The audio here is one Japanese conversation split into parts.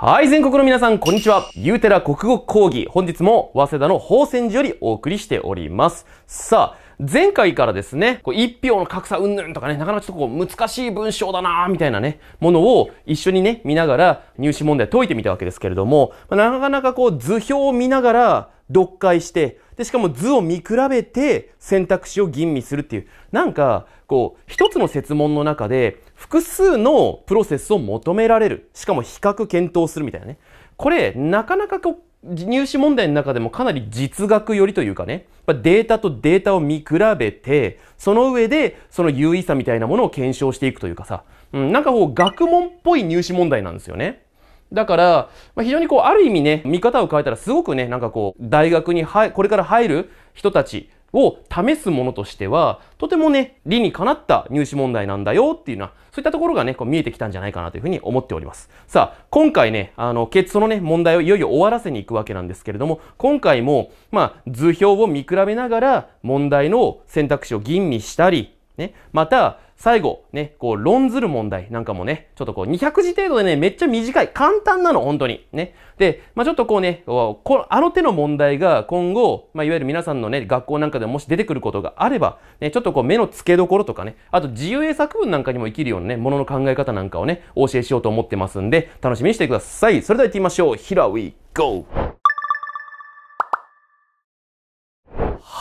はい、全国の皆さん、こんにちは。ゆうてら国語講義。本日も、早稲田の宝泉寺よりお送りしております。さあ、前回からですね、こう一票の格差云々とかね、なかなかちょっとこう難しい文章だなみたいなね、ものを一緒にね、見ながら入試問題解いてみたわけですけれども、まなかなかこう図表を見ながら読解して、で、しかも図を見比べて選択肢を吟味するっていう、なんか、こう、一つの設問の中で複数のプロセスを求められる。しかも比較検討するみたいなね。これ、なかなかこう、入試問題の中でもかなり実学寄りというかね、データとデータを見比べて、その上でその優位さみたいなものを検証していくというかさ、うん、なんかこう学問っぽい入試問題なんですよね。だから、まあ、非常にこう、ある意味ね、見方を変えたらすごくね、なんかこう、大学に入、これから入る人たちを試すものとしては、とてもね、理にかなった入試問題なんだよっていうのは、そういったところがね、こう見えてきたんじゃないかなというふうに思っております。さあ、今回ね、あの、結そのね、問題をいよいよ終わらせに行くわけなんですけれども、今回も、まあ、図表を見比べながら、問題の選択肢を吟味したり、ね、また、最後、ね、こう、論ずる問題なんかもね、ちょっとこう、200字程度でね、めっちゃ短い。簡単なの、本当に。ね。で、まあちょっとこうね、こあの手の問題が今後、まあいわゆる皆さんのね、学校なんかでもし出てくることがあれば、ね、ちょっとこう、目の付けどころとかね、あと自由英作文なんかにも生きるようなね、ものの考え方なんかをね、お教えしようと思ってますんで、楽しみにしてください。それでは行ってみましょう。Here we go!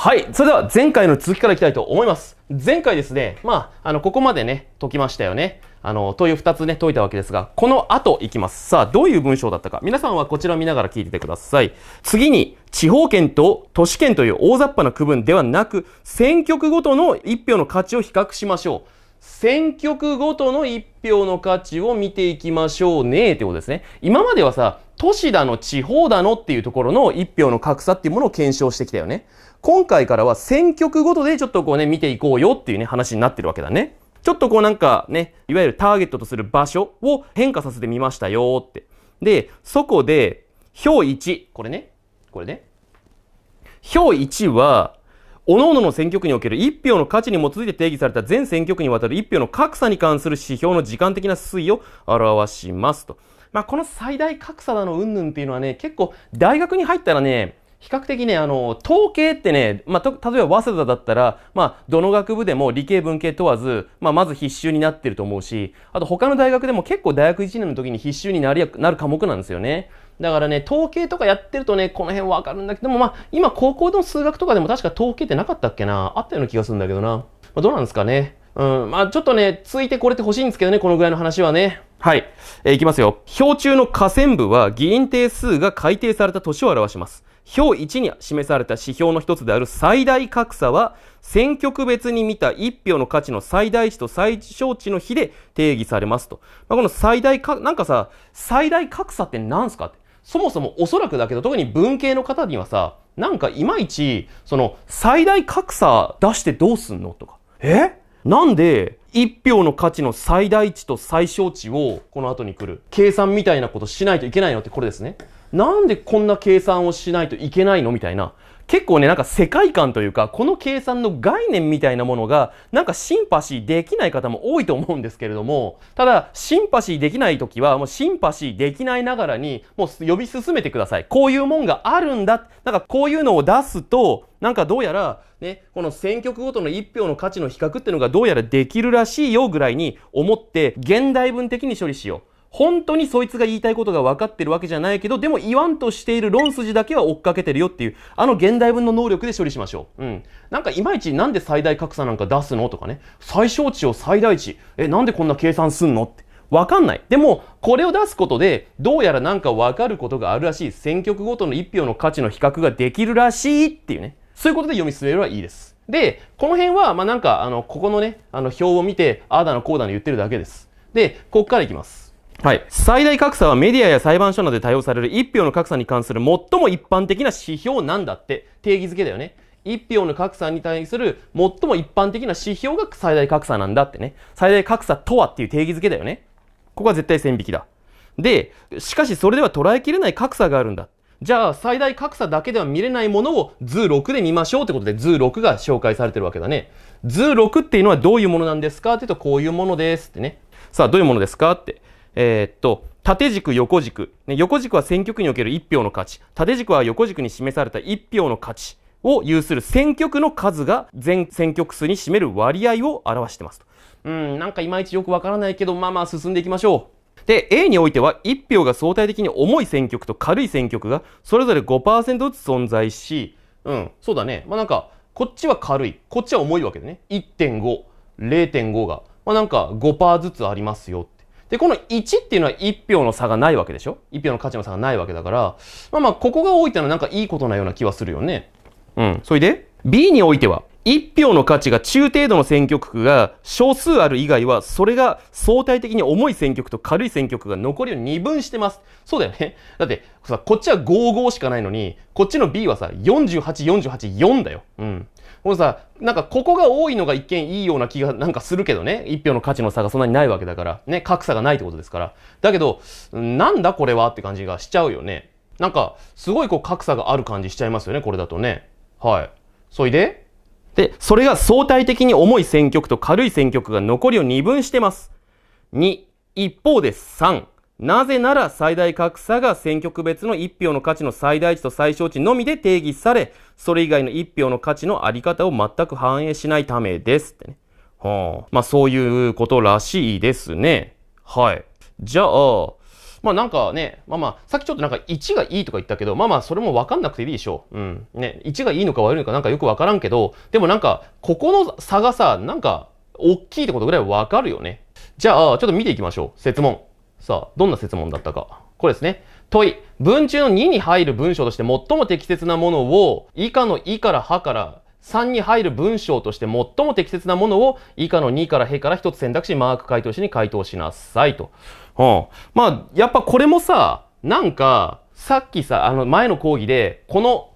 はい。それでは前回の続きからいきたいと思います。前回ですね、まあ、あの、ここまでね、解きましたよね。あの、問いを2つね、解いたわけですが、この後いきます。さあ、どういう文章だったか。皆さんはこちらを見ながら聞いててください。次に、地方圏と都市圏という大雑把な区分ではなく、選挙区ごとの1票の価値を比較しましょう。選挙区ごとの1票の価値を見ていきましょうねってことですね。今まではさ、都市だの地方だのっていうところの1票の格差っていうものを検証してきたよね。今回からは選挙区ごとでちょっとこうね、見ていこうよっていうね、話になってるわけだね。ちょっとこうなんかね、いわゆるターゲットとする場所を変化させてみましたよって。で、そこで、表1、これね、これね。表1は、各々の選挙区における1票の価値に基づいて定義された全選挙区にわたる1票の格差に関する指標の時間的な推移を表しますと。まあ、この最大格差だの云々っていうのはね、結構大学に入ったらね、比較的ね、あの、統計ってね、まあ、例えば早稲田だったら、まあ、どの学部でも理系文系問わず、まあ、まず必修になってると思うし、あと他の大学でも結構大学1年の時に必修になり、なる科目なんですよね。だからね、統計とかやってるとね、この辺わかるんだけども、まあ、今高校の数学とかでも確か統計ってなかったっけな？あったような気がするんだけどな。まあ、どうなんですかね？うん、まあちょっとね、ついてこれてほしいんですけどね、このぐらいの話はね。はい。えーいきますよ。表中の下線部は議員定数が改定された年を表します。表1に示された指標の一つである最大格差は、選挙区別に見た1票の価値の最大値と最小値の比で定義されますと。まあ、この最大か、なんかさ、最大格差って何すかって。そもそもおそらくだけど、特に文系の方にはさ、なんかいまいち、その、最大格差出してどうすんのとか。え？なんで、一票の価値の最大値と最小値を、この後に来る、計算みたいなことしないといけないのってこれですね。なんでこんな計算をしないといけないのみたいな。結構ね、なんか世界観というか、この計算の概念みたいなものが、なんかシンパシーできない方も多いと思うんですけれども、ただ、シンパシーできない時は、もうシンパシーできないながらに、もう呼び進めてください。こういうもんがあるんだ。なんかこういうのを出すと、なんかどうやら、ね、この選挙区ごとの一票の価値の比較っていうのがどうやらできるらしいよぐらいに思って、現代文的に処理しよう。本当にそいつが言いたいことが分かってるわけじゃないけど、でも言わんとしている論筋だけは追っかけてるよっていう、あの現代文の能力で処理しましょう。うん。なんかいまいちなんで最大格差なんか出すのとかね。最小値を最大値。え、なんでこんな計算すんのって。わかんない。でも、これを出すことで、どうやらなんかわかることがあるらしい。選挙区ごとの一票の価値の比較ができるらしいっていうね。そういうことで読み進めればいいです。で、この辺は、ま、なんか、あの、ここのね、あの、表を見て、ああだのこうだの言ってるだけです。で、ここからいきます。はい。最大格差はメディアや裁判所などで対応される一票の格差に関する最も一般的な指標なんだって定義づけだよね。一票の格差に対する最も一般的な指標が最大格差なんだってね。最大格差とはっていう定義づけだよね。ここは絶対線引きだ。で、しかしそれでは捉えきれない格差があるんだ。じゃあ、最大格差だけでは見れないものを図6で見ましょうってことで図6が紹介されてるわけだね。図6っていうのはどういうものなんですかって言うと、こういうものですってね。さあ、どういうものですかって。えーっと、縦軸、横軸、ね。横軸は選挙区における1票の価値。縦軸は横軸に示された1票の価値を有する選挙区の数が全選挙区数に占める割合を表してますと。うん、なんかいまいちよくわからないけど、まあまあ進んでいきましょう。で、A においては1票が相対的に重い選挙区と軽い選挙区がそれぞれ5%ずつ存在し、うん、そうだね。まあなんか、こっちは軽い、こっちは重いわけでね。1.5、0.5が、まあなんか5%ずつありますよって。で、この1っていうのは1票の差がないわけでしょ ?1 票の価値の差がないわけだから、まあまあ、ここが多いっていうのはなんかいいことなような気はするよね。うん。それで、B においては、1票の価値が中程度の選挙区が少数ある以外は、それが相対的に重い選挙区と軽い選挙区が残りを二分してます。そうだよね。だって、さ、こっちは55しかないのに、こっちの B はさ、48、48、4だよ。うん。これさ、なんかここが多いのが一見いいような気がなんかするけどね。一票の価値の差がそんなにないわけだから。ね、格差がないってことですから。だけど、なんだこれはって感じがしちゃうよね。なんか、すごいこう格差がある感じしちゃいますよね、これだとね。はい。そいで？で、それが相対的に重い選挙区と軽い選挙区が残りを二分してます。2、一方で3。なぜなら最大格差が選挙区別の1票の価値の最大値と最小値のみで定義され、それ以外の1票の価値のあり方を全く反映しないためですってね。はあ、まあそういうことらしいですね。はい。じゃあ、まあなんかね、まあまあ、さっきちょっとなんか1がいいとか言ったけど、まあまあそれもわかんなくていいでしょう。うん。ね、1がいいのか悪いのかなんかよくわからんけど、でもなんか、ここの差がさ、なんか、大きいってことぐらいわかるよね。じゃあ、ちょっと見ていきましょう。説問。さあ、どんな説問だったか。これですね。問い。文中の2に入る文章として最も適切なものを、以下のいからはから3に入る文章として最も適切なものを以下の2からへから1つ選択し、マーク回答しに回答しなさいと。うん。まあ、やっぱこれもさ、なんか、さっきさ、あの前の講義で、この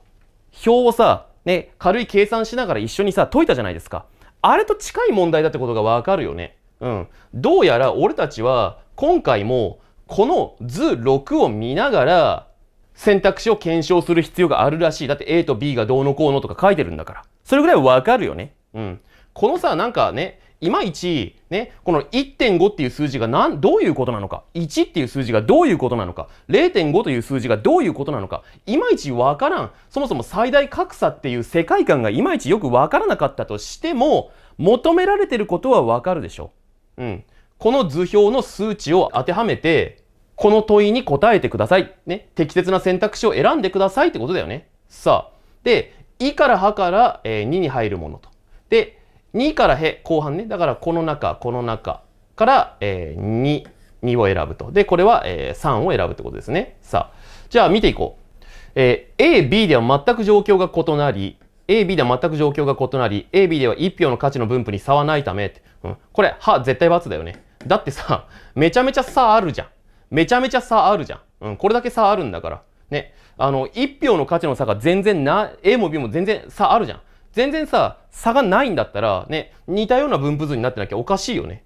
表をさ、ね、軽い計算しながら一緒にさ、解いたじゃないですか。あれと近い問題だってことがわかるよね。うん。どうやら俺たちは今回もこの図6を見ながら選択肢を検証する必要があるらしい。だって A と B がどうのこうのとか書いてるんだから。それぐらいわかるよね。うん。このさ、なんかね、いまいち、ね、この1.5っていう数字がなん、どういうことなのか、1っていう数字がどういうことなのか、0.5という数字がどういうことなのか、いまいちわからん。そもそも最大格差っていう世界観がいまいちよくわからなかったとしても、求められてることはわかるでしょ。うん。この図表の数値を当てはめて、この問いに答えてください。ね。適切な選択肢を選んでくださいってことだよね。さあ。で、いからはから、えー、2に入るものと。で、2からへ、後半ね。だからこの中、この中から、えー、2、2を選ぶと。で、これは、えー、3を選ぶってことですね。さあ。じゃあ見ていこう。えー、A、B では全く状況が異なり、A、B では全く状況が異なり、A、B では1票の価値の分布に差はないため、うん、これ、は、絶対×だよね。だってさ、めちゃめちゃ差あるじゃん。めちゃめちゃ差あるじゃん。うん、これだけ差あるんだから。ね。あの、1票の価値の差が全然な、A も B も全然差あるじゃん。全然さ、差がないんだったら、ね、似たような分布図になってなきゃおかしいよね。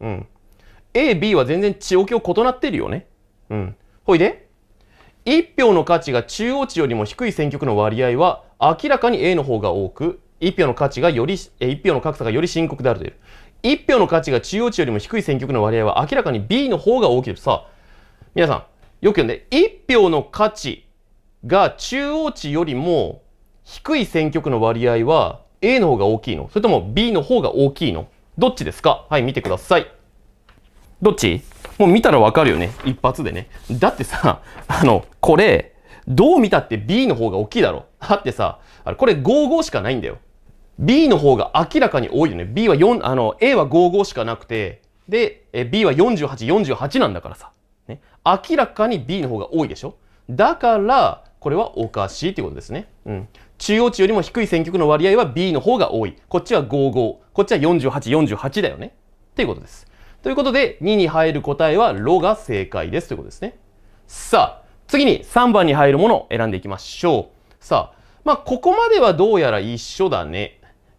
うん。A、B は全然状況異なってるよね。うん。ほいで、1票の価値が中央値よりも低い選挙区の割合は、明らかに A の方が多く、1票の価値がより、1票の格差がより深刻であるという。1票の価値が中央値よりも低い選挙区の割合は明らかに B の方が大きいさあ、皆さん、よく読んで、1票の価値が中央値よりも低い選挙区の割合は A の方が大きいの？それとも B の方が大きいの？どっちですか？はい、見てください。どっち？もう見たらわかるよね。一発でね。だってさ、あの、これ、どう見たって B の方が大きいだろ。だってさ、あれこれ55しかないんだよ。B の方が明らかに多いよね。B は4、あの、A は55しかなくて、で、B は48、48なんだからさ。ね。明らかに B の方が多いでしょだから、これはおかしいってことですね。うん。中央値よりも低い選挙区の割合は B の方が多い。こっちは55。こっちは48、48だよね。っていうことです。ということで、2に入る答えはロが正解ですということですね。さあ、次に3番に入るものを選んでいきましょう。さあ、まあ、ここまではどうやら一緒だね。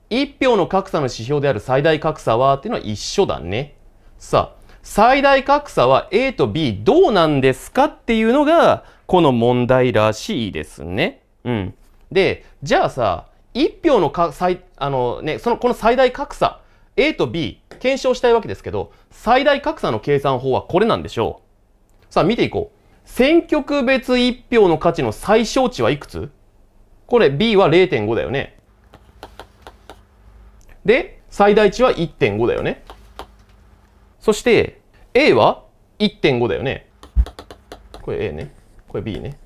1票の格差の指標である最大格差はっていうのは一緒だね。さあ、最大格差は A と B どうなんですかっていうのが、この問題らしいですね。うん。で、じゃあさ、1票のか最、あのね、その、この最大格差、A と B、検証したいわけですけど、最大格差の計算法はこれなんでしょう。さあ、見ていこう。選挙区別1票の価値の最小値はいくつ？これ B は0.5だよね。で、最大値は1.5だよね。そして、A は1.5だよね。これ A ね。これ B ね。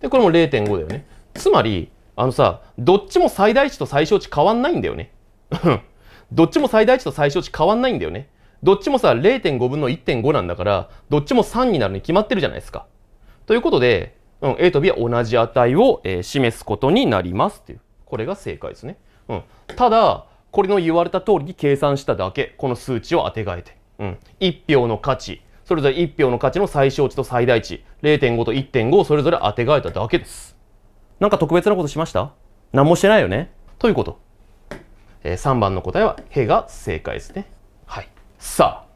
で、これも0.5だよね。つまり、あのさ、どっちも最大値と最小値変わんないんだよね。どっちも最大値と最小値変わんないんだよね。どっちもさ、0.5分の1.5なんだから、どっちも3になるに決まってるじゃないですか。ということで、うん、A と B は同じ値を、えー、示すことになりますっていう。これが正解ですね。うん。ただ、これの言われた通りに計算しただけ、この数値を当てがえて。うん。1票の価値、それぞれ1票の価値の最小値と最大値、0.5と1.5をそれぞれ当てがえただけです。なんか特別なことしました？何もしてないよね？ということ。えー、3番の答えは、へが正解ですね。はい。さあ、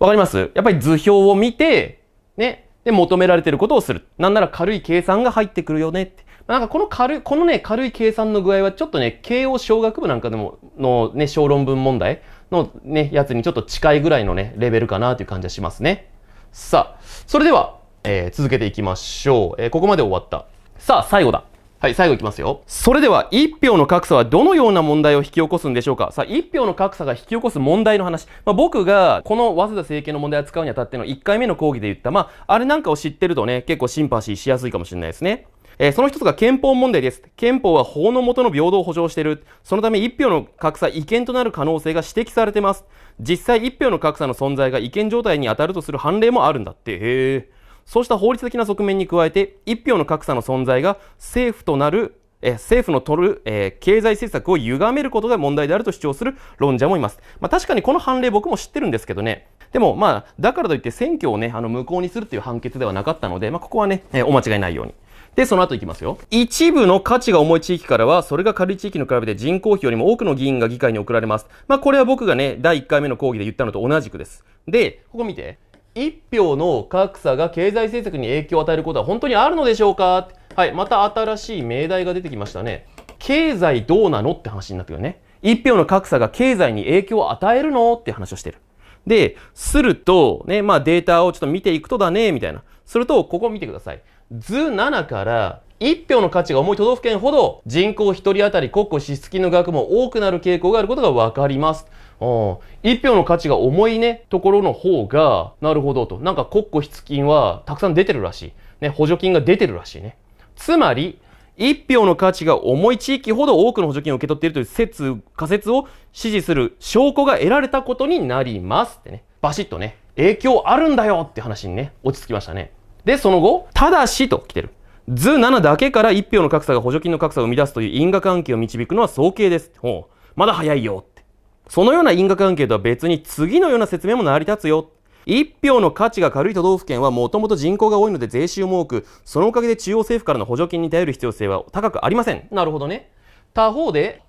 わかります？やっぱり図表を見て、ね、で、求められてることをする。なんなら軽い計算が入ってくるよねって。なんかこの軽い、このね、軽い計算の具合はちょっとね、慶応小学部なんかでも、のね、小論文問題のね、やつにちょっと近いぐらいのね、レベルかなという感じはしますね。さあ、それでは、えー、続けていきましょう。えー、ここまで終わった。さあ、最後だ。はい、最後いきますよ。それでは、1票の格差はどのような問題を引き起こすんでしょうか？さあ、1票の格差が引き起こす問題の話。まあ、僕が、この早稲田政権の問題を扱うにあたっての1回目の講義で言った、まあ、あれなんかを知ってるとね、結構シンパシーしやすいかもしれないですね。え、その一つが憲法問題です。憲法は法の下の平等を保障している。そのため一票の格差、違憲となる可能性が指摘されています。実際一票の格差の存在が違憲状態に当たるとする判例もあるんだって。へえ。そうした法律的な側面に加えて、一票の格差の存在が政府となるえ政府の取る、えー、経済政策を歪めることが問題であると主張する論者もいます。まあ、確かにこの判例僕も知ってるんですけどね。でもまあ、だからといって選挙をね、あの無効にするという判決ではなかったので、まあ、ここはね、えー、お間違いないように。で、その後いきますよ。一部の価値が重い地域からは、それが軽い地域に比べて人口比よりも多くの議員が議会に送られます。まあ、これは僕がね、第1回目の講義で言ったのと同じくです。で、ここ見て。一票の格差が経済政策に影響を与えることは本当にあるのでしょうか？はい、また新しい命題が出てきましたね。経済どうなのって話になってくるね。一票の格差が経済に影響を与えるの？って話をしてる。で、すると、ね、まあデータをちょっと見ていくとだね、みたいな。すると、ここ見てください。図7から1票の価値が重い都道府県ほど人口1人当たり国庫支出金の額も多くなる傾向があることがわかります。1票の価値が重いね、ところの方が、なるほどと。なんか国庫支出金はたくさん出てるらしい。ね、補助金が出てるらしいね。つまり、1票の価値が重い地域ほど多くの補助金を受け取っているという説、仮説を支持する証拠が得られたことになりますってね。バシッとね、影響あるんだよって話にね、落ち着きましたね。で、その後、ただしと来てる。図7だけから1票の格差が補助金の格差を生み出すという因果関係を導くのは早計です。ほう。まだ早いよって。そのような因果関係とは別に次のような説明も成り立つよ。1票の価値が軽い都道府県はもともと人口が多いので税収も多く、そのおかげで中央政府からの補助金に頼る必要性は高くありません。なるほどね。他方で、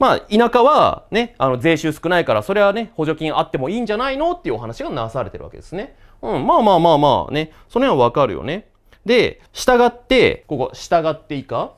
まあ、田舎はね、あの、税収少ないから、それはね、補助金あってもいいんじゃないのっていうお話がなされてるわけですね。うん、まあまあまあまあね、その辺はわかるよね。で、従って、ここ、従っていいか？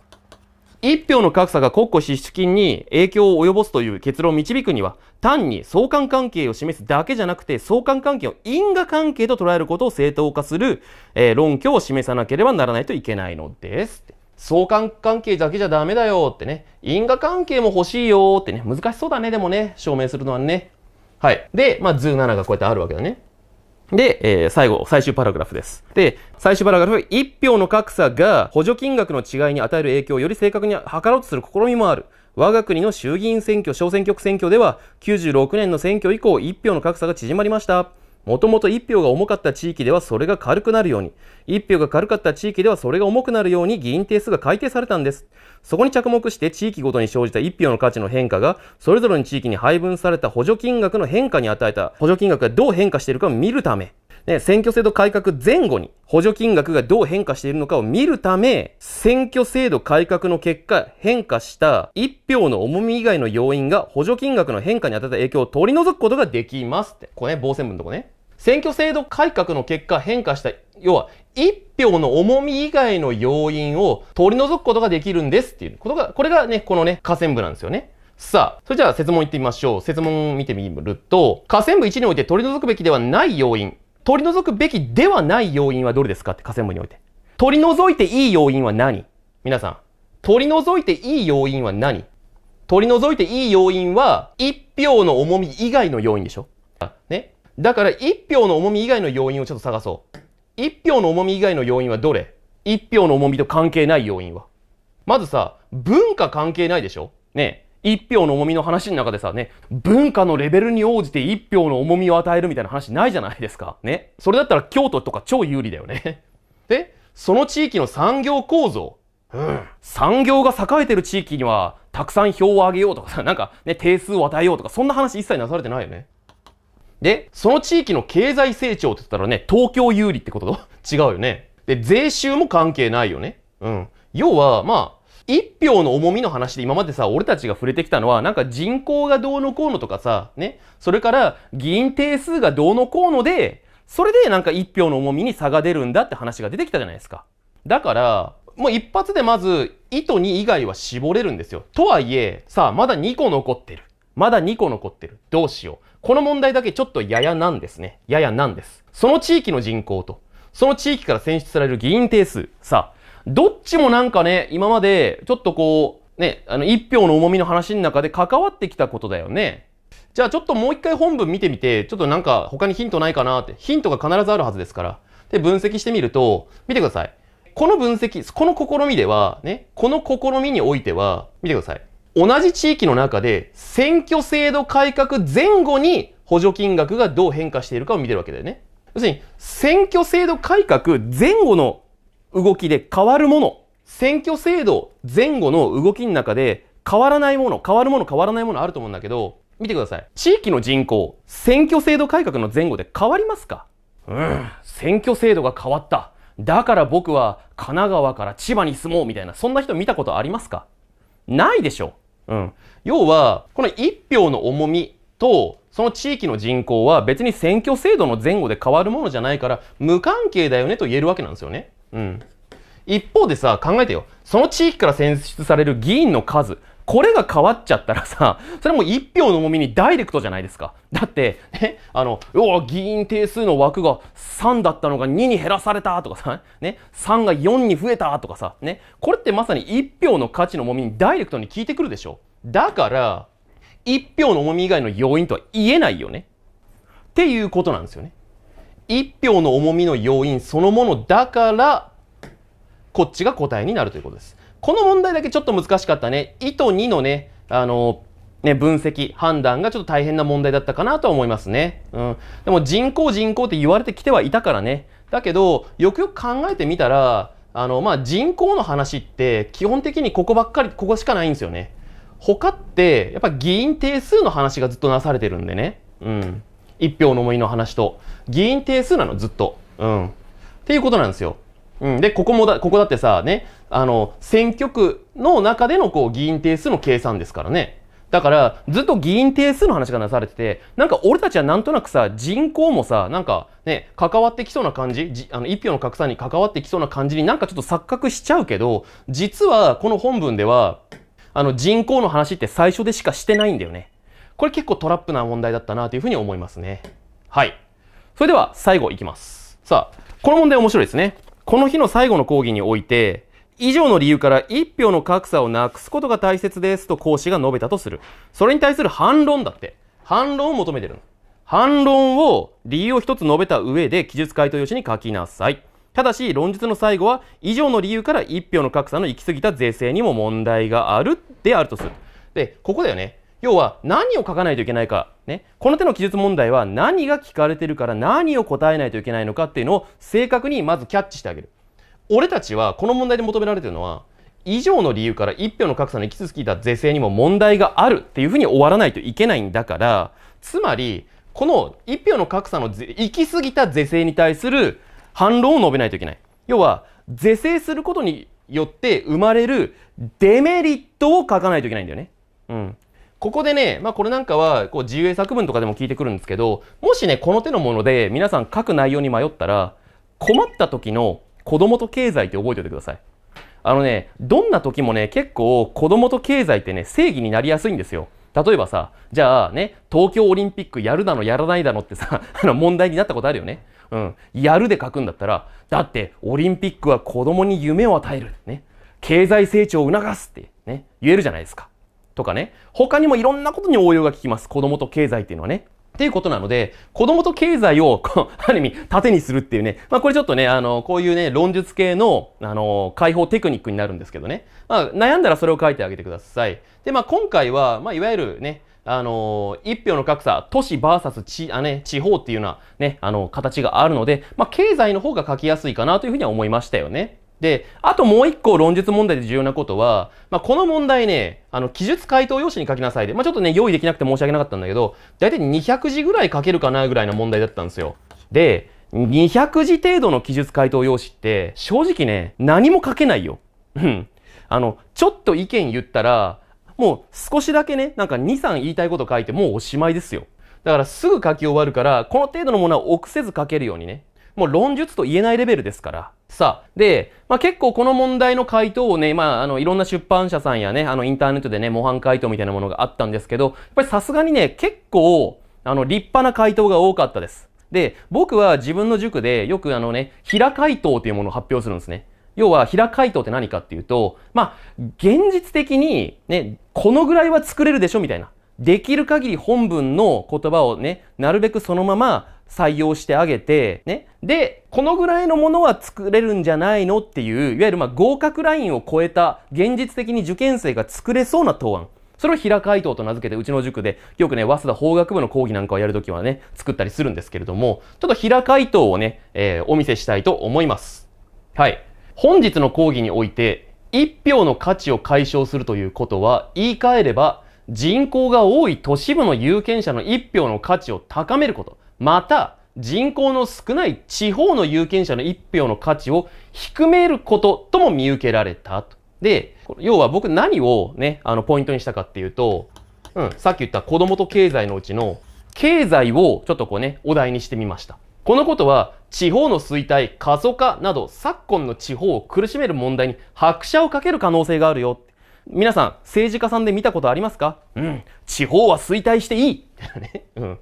一票の格差が国庫支出金に影響を及ぼすという結論を導くには、単に相関関係を示すだけじゃなくて、相関関係を因果関係と捉えることを正当化する、えー、論拠を示さなければならないといけないのです。相関関係だけじゃダメだよってね。因果関係も欲しいよってね。難しそうだね、でもね。証明するのはね。はい。で、まあ、図7がこうやってあるわけだね。で、えー、最後、最終パラグラフです。で、最終パラグラフ、1票の格差が補助金額の違いに与える影響をより正確に測ろうとする試みもある。我が国の衆議院選挙、小選挙区選挙では、96年の選挙以降、1票の格差が縮まりました。もともと1票が重かった地域ではそれが軽くなるように、1票が軽かった地域ではそれが重くなるように議員定数が改定されたんです。そこに着目して地域ごとに生じた1票の価値の変化が、それぞれの地域に配分された補助金額の変化に与えた補助金額がどう変化しているかを見るため、ね、選挙制度改革前後に補助金額がどう変化しているのかを見るため、選挙制度改革の結果変化した1票の重み以外の要因が補助金額の変化に与えた影響を取り除くことができますって。これね、防線文のとこね。選挙制度改革の結果変化した、要は、一票の重み以外の要因を取り除くことができるんですっていうことが、これがね、このね、下線部なんですよね。さあ、それじゃあ説問いってみましょう。説問見てみると、河川部1において取り除くべきではない要因。取り除くべきではない要因はどれですかって河川部において。取り除いていい要因は何？皆さん。取り除いていい要因は何？取り除いていい要因は、一票の重み以外の要因でしょ？ね？だから一票の重み以外の要因をちょっと探そう。一票の重み以外の要因はどれ？一票の重みと関係ない要因は。まずさ、文化関係ないでしょ？ね。一票の重みの話の中でさ、ね、文化のレベルに応じて一票の重みを与えるみたいな話ないじゃないですか。ね。それだったら京都とか超有利だよね。で、その地域の産業構造。うん。産業が栄えてる地域には、たくさん票を上げようとかさ、なんかね、定数を与えようとか、そんな話一切なされてないよね。で、その地域の経済成長って言ったらね、東京有利ってこと？と 違うよね。で、税収も関係ないよね。うん。要は、まあ、一票の重みの話で今までさ、俺たちが触れてきたのは、なんか人口がどうのこうのとかさ、ね。それから議員定数がどうのこうので、それでなんか一票の重みに差が出るんだって話が出てきたじゃないですか。だから、もう一発でまず、意図2以外は絞れるんですよ。とはいえ、さあ、まだ2個残ってる。まだ2個残ってる。どうしよう。この問題だけちょっとややなんですね。ややなんです。その地域の人口と、その地域から選出される議員定数。さあ、どっちもなんかね、今まで、ちょっとこう、ね、あの、一票の重みの話の中で関わってきたことだよね。じゃあちょっともう一回本文見てみて、ちょっとなんか他にヒントないかなって、ヒントが必ずあるはずですから。で、分析してみると、見てください。この分析、この試みでは、ね、この試みにおいては、見てください。同じ地域の中で、選挙制度改革前後に補助金額がどう変化しているかを見てるわけだよね。要するに、選挙制度改革前後の動きで変わるもの、選挙制度前後の動きの中で変わらないもの、変わるもの、変わらないものあると思うんだけど、見てください。地域の人口、選挙制度改革の前後で変わりますか？うん、選挙制度が変わった。だから僕は神奈川から千葉に住もうみたいな、そんな人見たことありますか？ないでしょ。うん。要は、この1票の重みと、その地域の人口は別に選挙制度の前後で変わるものじゃないから、無関係だよねと言えるわけなんですよね。うん。一方でさ、考えてよ。その地域から選出される議員の数。これが変わっちゃったらさ、それも一票の重みにダイレクトじゃないですか。だって、ね、あの、要は議員定数の枠が3だったのが2に減らされたとかさ、ね、3が4に増えたとかさ、ね、これってまさに一票の価値の重みにダイレクトに効いてくるでしょ。だから、一票の重み以外の要因とは言えないよね。っていうことなんですよね。一票の重みの要因そのものだから、こっちが答えになるということです。この問題だけちょっと難しかったね。意図2のね、あの、ね、分析、判断がちょっと大変な問題だったかなと思いますね。うん。でも人口人口って言われてきてはいたからね。だけど、よくよく考えてみたら、あの、まあ、人口の話って基本的にここばっかり、ここしかないんですよね。他って、やっぱ議員定数の話がずっとなされてるんでね。うん。一票の思いの話と。議員定数なの、ずっと。うん。っていうことなんですよ。うん。で、ここもだ、ここだってさ、ね、あの、選挙区の中でのこう、議員定数の計算ですからね。だから、ずっと議員定数の話がなされてて、なんか俺たちはなんとなくさ、人口もさ、なんかね、関わってきそうな感じ、じあの、一票の格差に関わってきそうな感じになんかちょっと錯覚しちゃうけど、実はこの本文では、あの、人口の話って最初でしかしてないんだよね。これ結構トラップな問題だったなというふうに思いますね。はい。それでは最後いきます。さあ、この問題面白いですね。この日の最後の講義において、以上の理由から一票の格差をなくすことが大切ですと講師が述べたとする。それに対する反論だって。反論を求めてるの。反論を理由を一つ述べた上で記述回答用紙に書きなさい。ただし、論述の最後は、以上の理由から一票の格差の行き過ぎた税制にも問題があるであるとする。で、ここだよね。要は、何を書かないといけないか。ね。この手の記述問題は、何が聞かれてるから何を答えないといけないのかっていうのを正確にまずキャッチしてあげる。俺たちは、この問題で求められてるのは、以上の理由から一票の格差の行き過ぎた税制にも問題があるっていうふうに終わらないといけないんだから、つまり、この一票の格差の行き過ぎた是正に対する反論を述べないといけない。要は、是正することによって生まれるデメリットを書かないといけないんだよね。うん。ここでね、まあこれなんかはこう自由英作文とかでも聞いてくるんですけど、もしね、この手のもので皆さん書く内容に迷ったら、困った時の子供と経済って覚えておいてください。あのね、どんな時もね、結構子供と経済ってね、正義になりやすいんですよ。例えばさ、じゃあね、東京オリンピックやるだのやらないだのってさ、あの問題になったことあるよね。うん。やるで書くんだったら、だってオリンピックは子供に夢を与える。ね。経済成長を促すってね、言えるじゃないですか。とかね。他にもいろんなことに応用が効きます。子供と経済っていうのはね。っていうことなので、子供と経済を、ある意味、盾にするっていうね、まあこれちょっとね、あの、こういうね、論述系の、あの、解放テクニックになるんですけどね。まあ悩んだらそれを書いてあげてください。で、まあ今回は、まあいわゆるね、あの一票の格差、都市 VS 地あ、ね、地方っていうような、ね、あの、形があるので、まあ、経済の方が書きやすいかなというふうには思いましたよね。で、あともう一個論述問題で重要なことは、まあ、この問題ね、あの、記述回答用紙に書きなさいで、まあ、ちょっとね、用意できなくて申し訳なかったんだけど、だいたい200字ぐらい書けるかなぐらいの問題だったんですよ。で、200字程度の記述回答用紙って、正直ね、何も書けないよ。うん。あの、ちょっと意見言ったら、もう少しだけね、なんか2、3言いたいこと書いてもうおしまいですよ。だからすぐ書き終わるから、この程度のものは臆せず書けるようにね。もう論述と言えないレベルですから。さあ、で、まあ、結構この問題の回答をね、まあ、あの、いろんな出版社さんやね、あの、インターネットでね、模範回答みたいなものがあったんですけど、やっぱりさすがにね、結構、あの、立派な回答が多かったです。で、僕は自分の塾でよくあのね、平回答というものを発表するんですね。要は、平回答って何かっていうと、まあ、現実的に、ね、このぐらいは作れるでしょみたいな。できる限り本文の言葉をね、なるべくそのまま採用してあげて、ね。で、このぐらいのものは作れるんじゃないのっていう、いわゆるまあ合格ラインを超えた、現実的に受験生が作れそうな答案。それを平回答と名付けて、うちの塾で、よくね、早稲田法学部の講義なんかをやるときはね、作ったりするんですけれども、ちょっと平回答をね、えー、お見せしたいと思います。はい。本日の講義において、一票の価値を解消するということは、言い換えれば、人口が多い都市部の有権者の一票の価値を高めること。また、人口の少ない地方の有権者の一票の価値を低めることとも見受けられたと。で、要は僕何をね、あの、ポイントにしたかっていうと、うん、さっき言った子供と経済のうちの、経済をちょっとこうね、お題にしてみました。このことは、地方の衰退、過疎化など、昨今の地方を苦しめる問題に拍車をかける可能性があるよ。皆さん、政治家さんで見たことありますか？うん。地方は衰退していい ね。うん。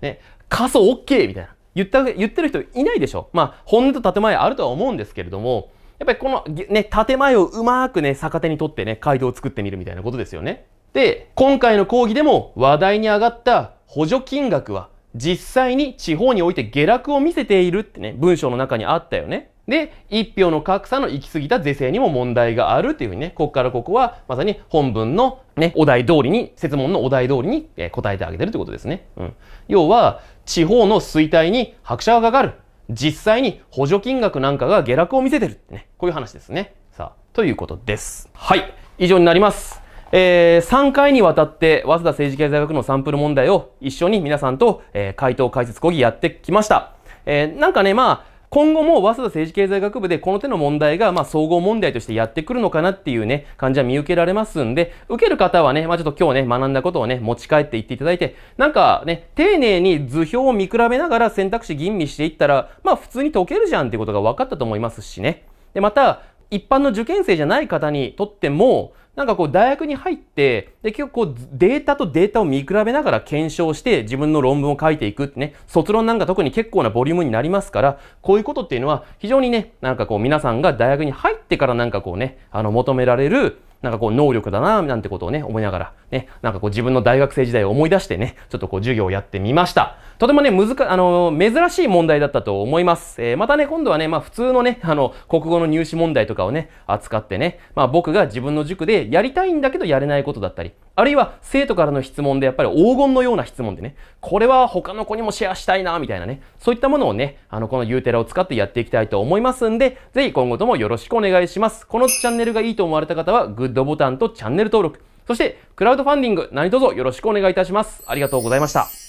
ね。過疎 OK! みたいな。言った、言ってる人いないでしょまあ、本音と建前あるとは思うんですけれども、やっぱりこのね、建前をうまくね、逆手にとってね、街道を作ってみるみたいなことですよね。で、今回の講義でも話題に上がった補助金額は実際に地方において下落を見せているってね、文章の中にあったよね。で、一票の格差の行き過ぎた是正にも問題があるっていうふうにね、ここからここはまさに本文のね、お題通りに、説問のお題通りに、答えてあげてるってことですね。うん。要は、地方の衰退に拍車がかかる。実際に補助金額なんかが下落を見せてるってね、こういう話ですね。さあ、ということです。はい。以上になります。えー、3回にわたって早稲田政治経済学のサンプル問題を一緒に皆さんと、えー、回答解説講義やってきました。えー、なんかね、まあ、今後も早稲田政治経済学部でこの手の問題が、まあ、総合問題としてやってくるのかなっていうね、感じは見受けられますんで、受ける方はね、まあ、ちょっと今日ね、学んだことをね、持ち帰っていっていただいて、なんかね、丁寧に図表を見比べながら選択肢吟味していったら、まあ、普通に解けるじゃんっていうことが分かったと思いますしね。で、また、一般の受験生じゃない方にとっても、なんかこう大学に入って、で結構こうデータとデータを見比べながら検証して自分の論文を書いていくってね、卒論なんか特に結構なボリュームになりますから、こういうことっていうのは非常にね、なんかこう皆さんが大学に入ってからなんかこうね、あの求められるなんかこう能力だななんてことをね、思いながら、ね、なんかこう自分の大学生時代を思い出してね、ちょっとこう授業をやってみました。とてもね、難か、あの、珍しい問題だったと思います。えー、またね、今度はね、まあ普通のね、あの、国語の入試問題とかをね、扱ってね、まあ僕が自分の塾でやりたいんだけどやれないことだったり、あるいは生徒からの質問でやっぱり黄金のような質問でね、これは他の子にもシェアしたいな、みたいなね、そういったものをね、あの、このユーテラを使ってやっていきたいと思いますんで、ぜひ今後ともよろしくお願いします。このチャンネルがいいと思われた方は、グッドボタンとチャンネル登録、そして、クラウドファンディング何卒よろしくお願いいたします。ありがとうございました。